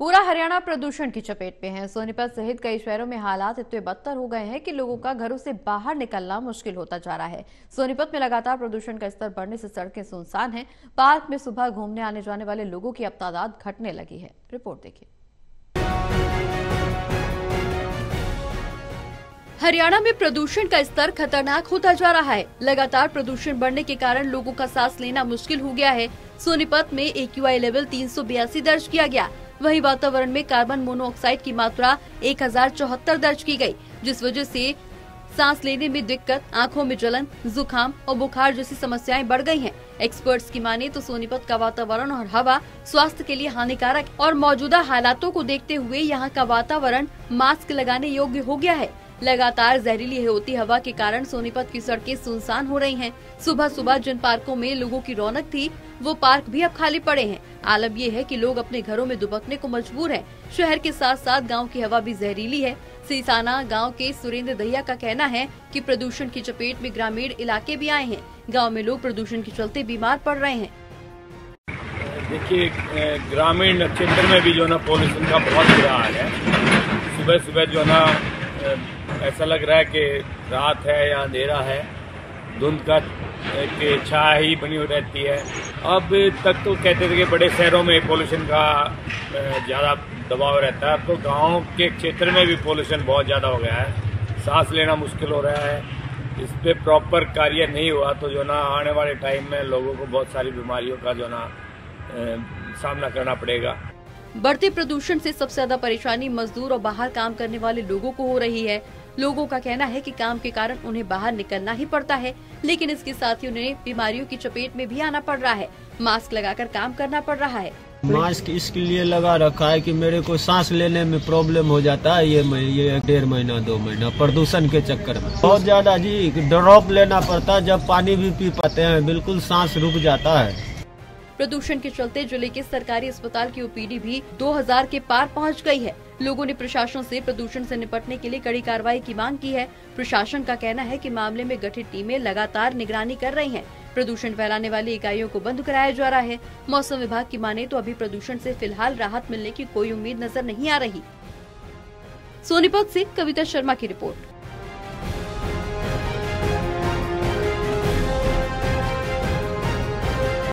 पूरा हरियाणा प्रदूषण की चपेट में है। सोनीपत सहित कई शहरों में हालात इतने बदतर हो गए हैं कि लोगों का घरों से बाहर निकलना मुश्किल होता जा रहा है। सोनीपत में लगातार प्रदूषण का स्तर बढ़ने से सड़कें सुनसान हैं। पार्क में सुबह घूमने आने जाने वाले लोगों की अब तादाद घटने लगी है। रिपोर्ट देखिए। हरियाणा में प्रदूषण का स्तर खतरनाक होता जा रहा है। लगातार प्रदूषण बढ़ने के कारण लोगों का सांस लेना मुश्किल हो गया है। सोनीपत में ए लेवल तीन सौ बयासी दर्ज किया गया। वहीं वातावरण में कार्बन मोनोऑक्साइड की मात्रा एक हज़ार चौहत्तर दर्ज की गई, जिस वजह से सांस लेने में दिक्कत, आँखों में जलन, जुकाम और बुखार जैसी समस्याएँ बढ़ गई हैं। एक्सपर्ट्स की माने तो सोनीपत का वातावरण और हवा स्वास्थ्य के लिए हानिकारक और मौजूदा हालातों को देखते हुए यहाँ का वातावरण मास्क लगाने योग्य हो गया है लगातार जहरीली होती हवा के कारण सोनीपत की सड़कें सुनसान हो रही हैं। सुबह सुबह जिन पार्कों में लोगों की रौनक थी, वो पार्क भी अब खाली पड़े हैं। आलम ये है कि लोग अपने घरों में दुबकने को मजबूर हैं। शहर के साथ साथ गाँव की हवा भी जहरीली है। सीसाना गाँव के सुरेंद्र दहिया का कहना है कि प्रदूषण की चपेट में ग्रामीण इलाके भी आए हैं। गाँव में लोग प्रदूषण के चलते बीमार पड़ रहे हैं। देखिए ग्रामीण क्षेत्र में भी जो ना पॉल्यूशन का बहुत बुरा हाल है। सुबह सुबह जो ना ऐसा लग रहा है कि रात है या अंधेरा है। धुंध का की छाया ही बनी हुई रहती है। अब तक तो कहते थे कि बड़े शहरों में पोल्यूशन का ज़्यादा दबाव रहता है। अब तो गाँव के क्षेत्र में भी पोल्यूशन बहुत ज़्यादा हो गया है। सांस लेना मुश्किल हो रहा है। इस पर प्रॉपर कार्य नहीं हुआ तो जो ना आने वाले टाइम में लोगों को बहुत सारी बीमारियों का जो ना सामना करना पड़ेगा। बढ़ते प्रदूषण से सबसे ज़्यादा परेशानी मजदूर और बाहर काम करने वाले लोगों को हो रही है। लोगों का कहना है कि काम के कारण उन्हें बाहर निकलना ही पड़ता है, लेकिन इसके साथ ही उन्हें बीमारियों की चपेट में भी आना पड़ रहा है। मास्क लगाकर काम करना पड़ रहा है। मास्क इसके लिए लगा रखा है कि मेरे को सांस लेने में प्रॉब्लम हो जाता है ये मैं ये डेढ़ महीना, दो महीना प्रदूषण के चक्कर में। बहुत ज़्यादा जी, ड्रॉप लेना पड़ता है जब पानी भी पी पाते हैं, बिल्कुल सांस रुक जाता है। प्रदूषण के चलते ज़िले के सरकारी अस्पताल की ओपीडी भी 2000 के पार पहुँच गई है। लोगों ने प्रशासन से प्रदूषण से निपटने के लिए कड़ी कार्रवाई की मांग की है। प्रशासन का कहना है कि मामले में गठित टीमें लगातार निगरानी कर रही हैं। प्रदूषण फैलाने वाली इकाइयों को बंद कराया जा रहा है। मौसम विभाग की माने तो अभी प्रदूषण से फ़िलहाल राहत मिलने की कोई उम्मीद नज़र नहीं आ रही। सोनीपत से कविता शर्मा की रिपोर्ट।